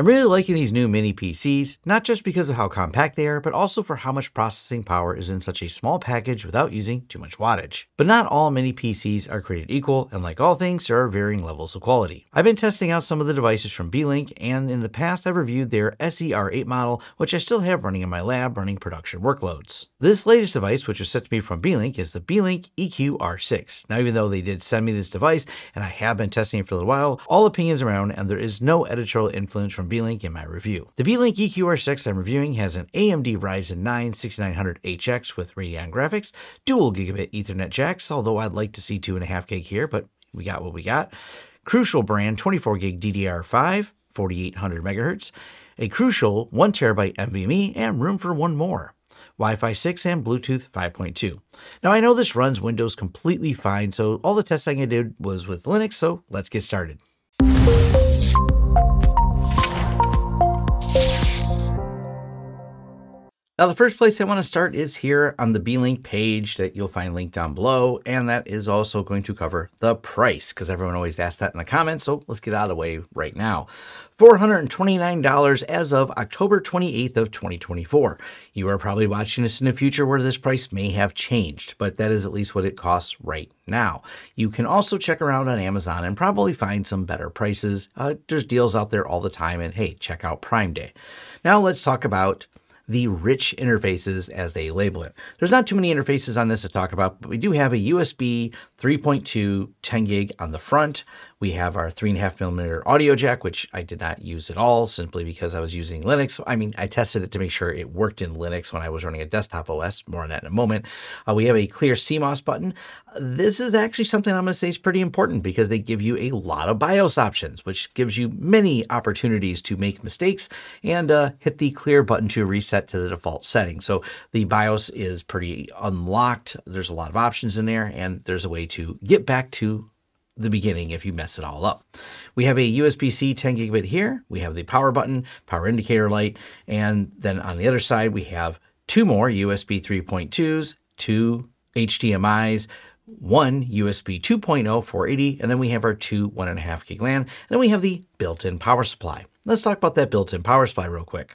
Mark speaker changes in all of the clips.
Speaker 1: I'm really liking these new mini PCs, not just because of how compact they are, but also for how much processing power is in such a small package without using too much wattage. But not all mini PCs are created equal, and like all things, there are varying levels of quality. I've been testing out some of the devices from Beelink, and in the past I've reviewed their SER8 model, which I still have running in my lab running production workloads. This latest device, which was sent to me from Beelink, is the Beelink EQ-R6. Now, even though they did send me this device, and I have been testing it for a little while, all opinions around, and there is no editorial influence from Beelink in my review. The Beelink EQ-R6 I'm reviewing has an AMD Ryzen 9 6900HX with Radeon graphics, dual gigabit Ethernet jacks, although I'd like to see 2.5 gig here, but we got what we got. Crucial brand 24 gig DDR5, 4800 megahertz, a crucial 1 terabyte NVMe, and room for one more. Wi-Fi 6 and Bluetooth 5.2. Now I know this runs Windows completely fine, so all the testing I did was with Linux, so let's get started. Now, the first place I want to start is here on the Beelink page that you'll find linked down below, and that is also going to cover the price, because everyone always asks that in the comments, so let's get out of the way right now. $429 as of October 28th of 2024. You are probably watching this in the future where this price may have changed, but that is at least what it costs right now. You can also check around on Amazon and probably find some better prices. Uh, there's deals out there all the time, and hey, check out Prime Day. Now let's talk about the rich interfaces as they label it. There's not too many interfaces on this to talk about, but we do have a USB 3.2 10 gig on the front. We have our three and a half millimeter audio jack, which I did not use at all simply because I was using Linux. I mean, I tested it to make sure it worked in Linux when I was running a desktop OS. More on that in a moment. Uh, we have a clear CMOS button. This is actually something I'm going to say is pretty important because they give you a lot of BIOS options, which gives you many opportunities to make mistakes and uh, hit the clear button to reset to the default setting. So the BIOS is pretty unlocked. There's a lot of options in there, and there's a way to get back to the beginning if you mess it all up. We have a USB-C 10 gigabit here. We have the power button, power indicator light, and then on the other side we have two more USB 3.2s, two HDMI's, one USB 2.0 480, and then we have our two 1.5 gig LAN, and then we have the built-in power supply. Let's talk about that built-in power supply real quick.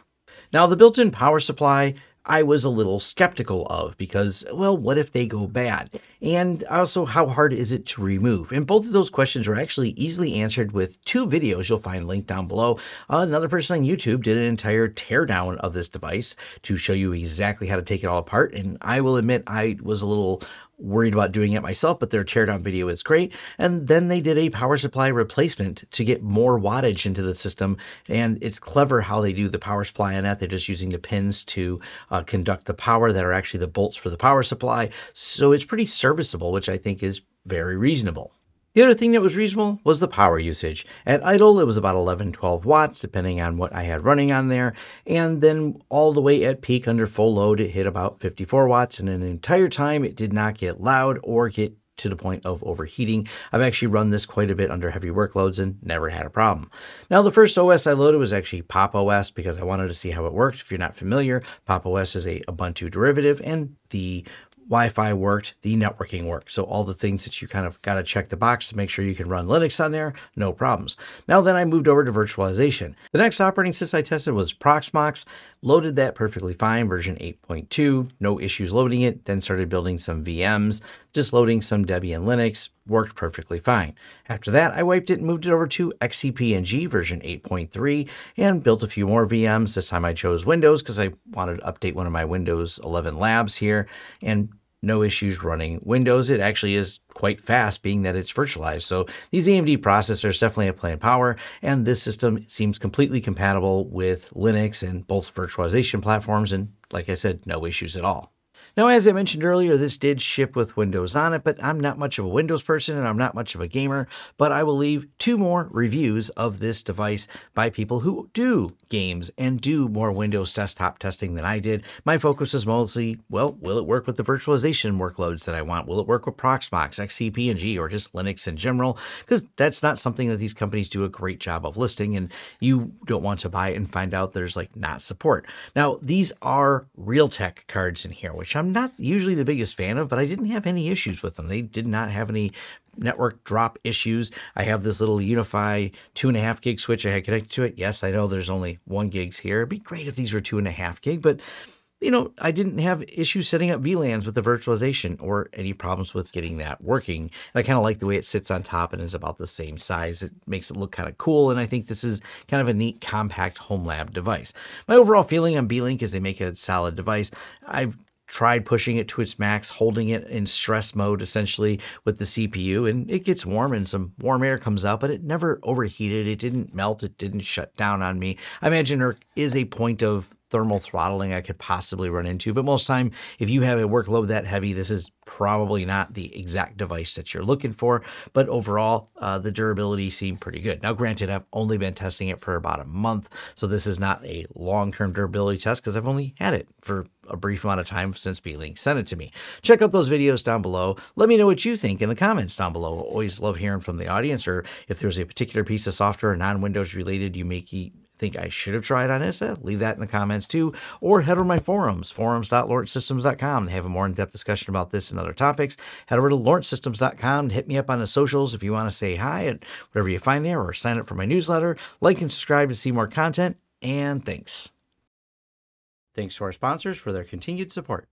Speaker 1: Now, the built-in power supply I was a little skeptical of because, well, what if they go bad? And also, how hard is it to remove? And both of those questions are actually easily answered with two videos you'll find linked down below. Uh, another person on YouTube did an entire teardown of this device to show you exactly how to take it all apart. And I will admit, I was a little worried about doing it myself, but their teardown video is great. And then they did a power supply replacement to get more wattage into the system. And it's clever how they do the power supply on that. They're just using the pins to uh, conduct the power that are actually the bolts for the power supply. So it's pretty serviceable, which I think is very reasonable. The other thing that was reasonable was the power usage. At idle, it was about 11, 12 watts, depending on what I had running on there. And then all the way at peak under full load, it hit about 54 watts. And an entire time, it did not get loud or get to the point of overheating. I've actually run this quite a bit under heavy workloads and never had a problem. Now, the first OS I loaded was actually Pop! OS because I wanted to see how it worked. If you're not familiar, Pop! OS is a Ubuntu derivative and the Wi-Fi worked, the networking worked. So all the things that you kind of got to check the box to make sure you can run Linux on there, no problems. Now then I moved over to virtualization. The next operating system I tested was Proxmox, loaded that perfectly fine, version 8.2, no issues loading it, then started building some VMs, just loading some Debian Linux, worked perfectly fine. After that, I wiped it and moved it over to XCP-ng version 8.3 and built a few more VMs. This time I chose Windows because I wanted to update one of my Windows 11 labs here and no issues running Windows. It actually is quite fast being that it's virtualized. So these AMD processors definitely have plenty of power and this system seems completely compatible with Linux and both virtualization platforms and like I said, no issues at all. Now, as I mentioned earlier, this did ship with Windows on it, but I'm not much of a Windows person and I'm not much of a gamer, but I will leave two more reviews of this device by people who do games and do more Windows desktop testing than I did. My focus is mostly, well, will it work with the virtualization workloads that I want? Will it work with Proxmox, XCP-ng, or just Linux in general? Because that's not something that these companies do a great job of listing, and you don't want to buy it and find out there's like not support. Now, these are Realtek cards in here, which I'm I'm not usually the biggest fan of, but I didn't have any issues with them. They did not have any network drop issues. I have this little UniFi two and a half gig switch I had connected to it. Yes, I know there's only one gigs here. It'd be great if these were two and a half gig, but you know, I didn't have issues setting up VLANs with the virtualization or any problems with getting that working. And I kind of like the way it sits on top and is about the same size. It makes it look kind of cool. And I think this is kind of a neat, compact home lab device. My overall feeling on Beelink is they make a solid device. I've tried pushing it to its max, holding it in stress mode essentially with the CPU, and it gets warm and some warm air comes out, but it never overheated. It didn't melt. It didn't shut down on me. I imagine there is a point of thermal throttling I could possibly run into. But most time, if you have a workload that heavy, this is probably not the exact device that you're looking for. But overall, uh, the durability seemed pretty good. Now, granted, I've only been testing it for about a month, so this is not a long-term durability test because I've only had it for a brief amount of time since Beelink sent it to me. Check out those videos down below. Let me know what you think in the comments down below. Always love hearing from the audience or if there's a particular piece of software non-Windows related you may think I should have tried on ISA, leave that in the comments too, or head over to my forums, forums.lawrencesystems.com. They have a more in-depth discussion about this and other topics. Head over to lawrencesystems.com hit me up on the socials if you want to say hi at whatever you find there, or sign up for my newsletter. Like and subscribe to see more content, and thanks. Thanks to our sponsors for their continued support.